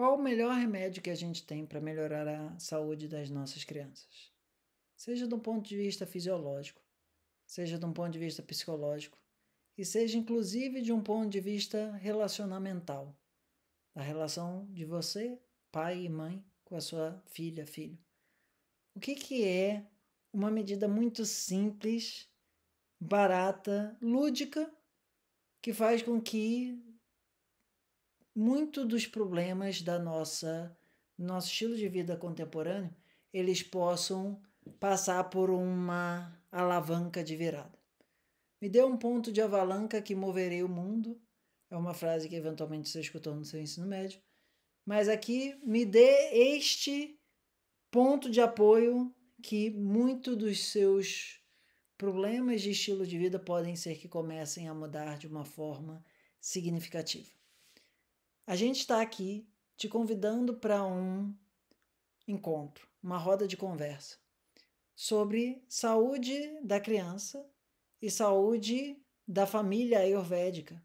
Qual o melhor remédio que a gente tem para melhorar a saúde das nossas crianças? Seja do ponto de vista fisiológico, seja de um ponto de vista psicológico, e seja inclusive de um ponto de vista relacionamental, da relação de você, pai e mãe, com a sua filha, filho. O que, que é uma medida muito simples, barata, lúdica, que faz com que muito dos problemas da nossa nosso estilo de vida contemporâneo eles possam passar por uma alavanca de virada. Me dê um ponto de avalanca que moverei o mundo. É uma frase que eventualmente você escutou no seu ensino médio. Mas aqui me dê este ponto de apoio que muito dos seus problemas de estilo de vida podem ser que comecem a mudar de uma forma significativa. A gente está aqui te convidando para um encontro, uma roda de conversa sobre saúde da criança e saúde da família ayurvédica,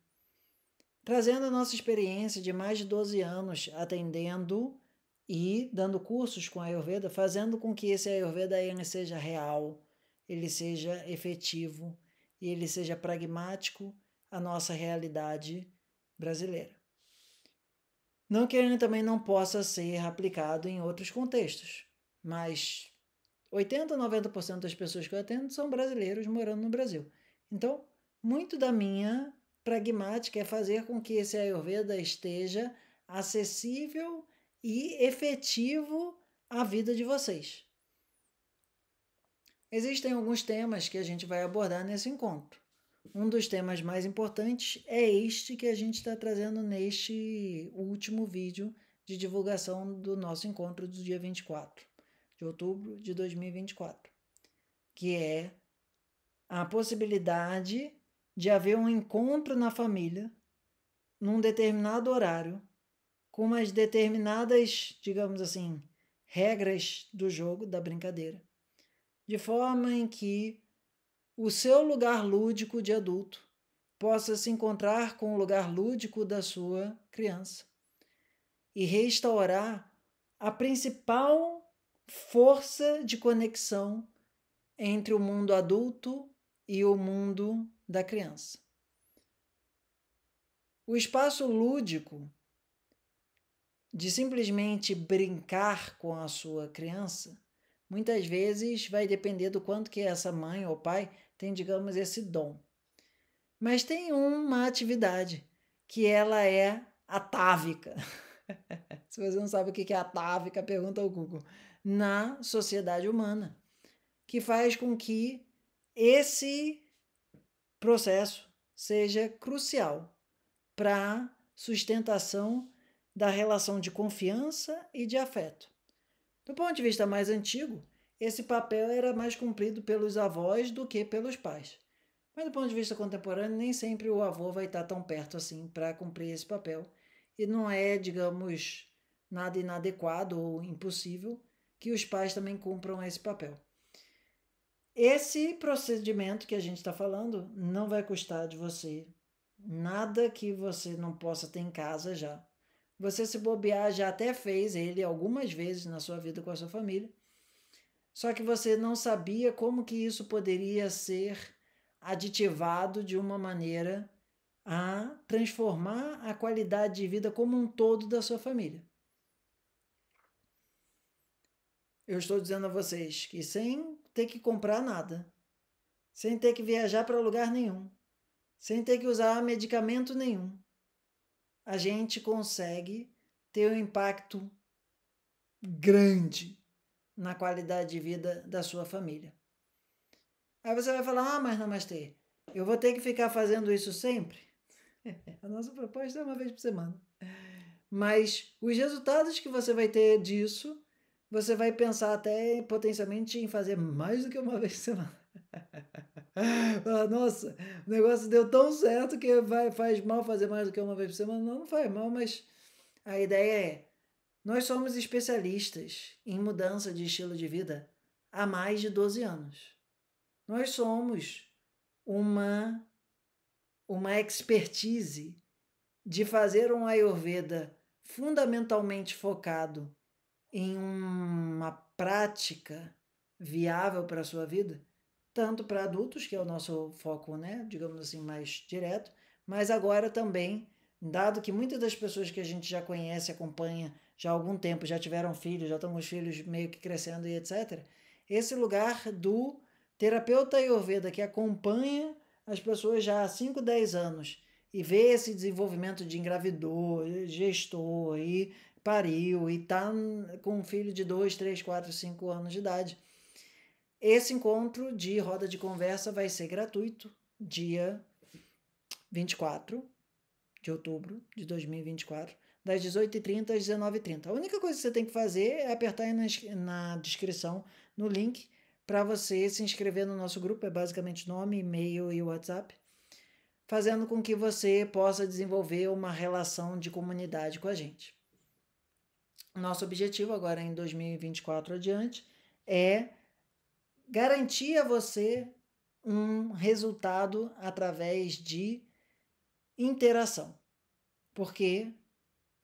trazendo a nossa experiência de mais de 12 anos atendendo e dando cursos com a Ayurveda, fazendo com que esse Ayurveda ele seja real, ele seja efetivo e ele seja pragmático à nossa realidade brasileira. Não que ele também não possa ser aplicado em outros contextos, mas 80 90% das pessoas que eu atendo são brasileiros morando no Brasil. Então, muito da minha pragmática é fazer com que esse Ayurveda esteja acessível e efetivo à vida de vocês. Existem alguns temas que a gente vai abordar nesse encontro. Um dos temas mais importantes é este que a gente está trazendo neste último vídeo de divulgação do nosso encontro do dia 24 de outubro de 2024, que é a possibilidade de haver um encontro na família num determinado horário com umas determinadas, digamos assim, regras do jogo, da brincadeira, de forma em que o seu lugar lúdico de adulto possa se encontrar com o lugar lúdico da sua criança e restaurar a principal força de conexão entre o mundo adulto e o mundo da criança. O espaço lúdico de simplesmente brincar com a sua criança, muitas vezes vai depender do quanto que essa mãe ou pai tem, digamos, esse dom. Mas tem uma atividade que ela é atávica. Se você não sabe o que é atávica, pergunta ao Google. Na sociedade humana, que faz com que esse processo seja crucial para sustentação da relação de confiança e de afeto. Do ponto de vista mais antigo, esse papel era mais cumprido pelos avós do que pelos pais. Mas do ponto de vista contemporâneo, nem sempre o avô vai estar tão perto assim para cumprir esse papel. E não é, digamos, nada inadequado ou impossível que os pais também cumpram esse papel. Esse procedimento que a gente está falando não vai custar de você nada que você não possa ter em casa já. Você se bobear já até fez ele algumas vezes na sua vida com a sua família. Só que você não sabia como que isso poderia ser aditivado de uma maneira a transformar a qualidade de vida como um todo da sua família. Eu estou dizendo a vocês que sem ter que comprar nada, sem ter que viajar para lugar nenhum, sem ter que usar medicamento nenhum, a gente consegue ter um impacto grande na qualidade de vida da sua família. Aí você vai falar: ah, mas Namastê, eu vou ter que ficar fazendo isso sempre? A nossa proposta é uma vez por semana. Mas os resultados que você vai ter disso, você vai pensar até potencialmente em fazer mais do que uma vez por semana. Nossa, o negócio deu tão certo que vai, faz mal fazer mais do que uma vez por semana. Não, não faz mal, mas a ideia é: nós somos especialistas em mudança de estilo de vida há mais de 12 anos. Nós somos uma, uma expertise de fazer um Ayurveda fundamentalmente focado em uma prática viável para a sua vida, tanto para adultos, que é o nosso foco, né, digamos assim, mais direto, mas agora também, dado que muitas das pessoas que a gente já conhece, acompanha já há algum tempo, já tiveram filhos, já estão com os filhos meio que crescendo e etc., esse lugar do terapeuta Ayurveda que acompanha as pessoas já há 5, 10 anos e vê esse desenvolvimento de engravidou, gestor e pariu e tá com um filho de 2, 3, 4, 5 anos de idade. Esse encontro de roda de conversa vai ser gratuito, dia 24 de outubro de 2024, das 18h30 às 19h30. A única coisa que você tem que fazer é apertar na, na descrição, no link, para você se inscrever no nosso grupo, é basicamente nome, e-mail e WhatsApp, fazendo com que você possa desenvolver uma relação de comunidade com a gente. Nosso objetivo agora em 2024 adiante é garantir a você um resultado através de interação. Porque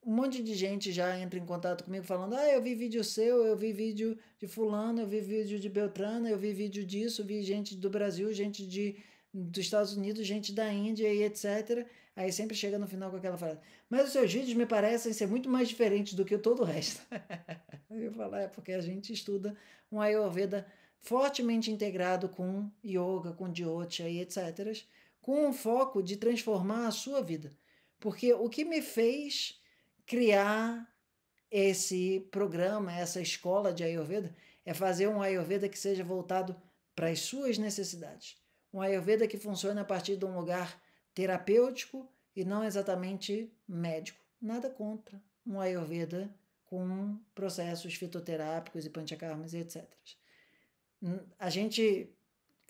um monte de gente já entra em contato comigo falando: ah, eu vi vídeo seu, eu vi vídeo de Fulano, eu vi vídeo de Beltrano, eu vi vídeo disso, vi gente do Brasil, gente de, dos Estados Unidos, gente da Índia e etc. Aí sempre chega no final com aquela frase: Mas os seus vídeos me parecem ser muito mais diferentes do que todo o resto. eu falo: É porque a gente estuda um Ayurveda fortemente integrado com yoga, com Jyotia e etc., com o foco de transformar a sua vida. Porque o que me fez criar esse programa, essa escola de Ayurveda, é fazer um Ayurveda que seja voltado para as suas necessidades. Um Ayurveda que funcione a partir de um lugar terapêutico e não exatamente médico. Nada contra um Ayurveda com processos fitoterápicos e panchakarmas e etc. A gente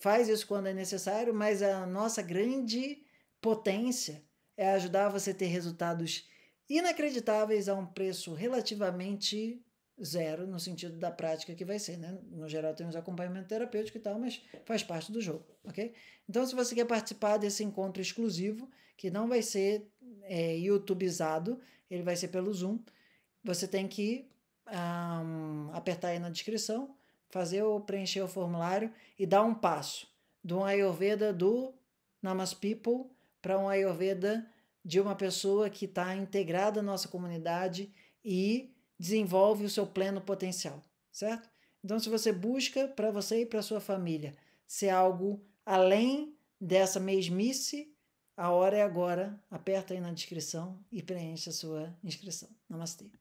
faz isso quando é necessário, mas a nossa grande potência é ajudar você a ter resultados inacreditáveis a um preço relativamente zero, no sentido da prática que vai ser, né? No geral temos acompanhamento terapêutico e tal, mas faz parte do jogo, ok? Então, se você quer participar desse encontro exclusivo, que não vai ser é, YouTubeizado, ele vai ser pelo Zoom, você tem que um, apertar aí na descrição, fazer o preencher o formulário e dar um passo do Ayurveda do Namas People para um Ayurveda de uma pessoa que está integrada à nossa comunidade e desenvolve o seu pleno potencial, certo? Então, se você busca para você e para sua família ser algo além dessa mesmice, a hora é agora. Aperta aí na descrição e preencha a sua inscrição. Namastê.